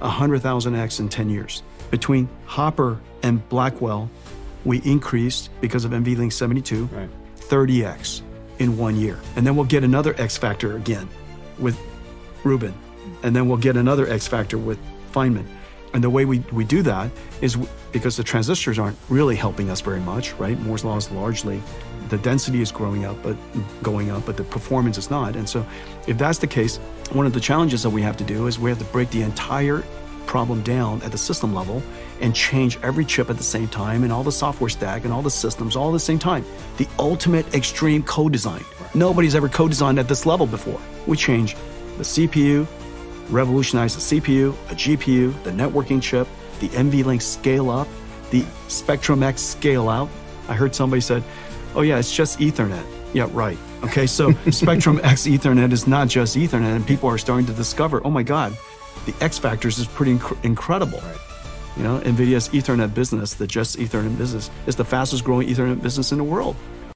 100,000x in 10 years. Between Hopper and Blackwell, we increased because of NVLink 72 Right. 30x in one year. And then we'll get another X factor again with Rubin. And then we'll get another X factor with Feynman. And the way we, we do that is because the transistors aren't really helping us very much, right? Moore's law is largely the density is growing up, but going up, but the performance is not. And so, if that's the case, one of the challenges that we have to do is we have to break the entire problem down at the system level and change every chip at the same time and all the software stack and all the systems all at the same time. The ultimate extreme co-design. Nobody's ever co-designed at this level before. We change the CPU, revolutionize the CPU, a GPU, the networking chip, the NVLink scale up, the Spectrum X scale out. I heard somebody said, "Oh yeah, it's just Ethernet." Yeah, right. Okay, so Spectrum X Ethernet is not just Ethernet, and people are starting to discover, "Oh my God, the X factors is pretty inc- incredible." You know, NVIDIA's Ethernet business, the just Ethernet business, is the fastest growing Ethernet business in the world.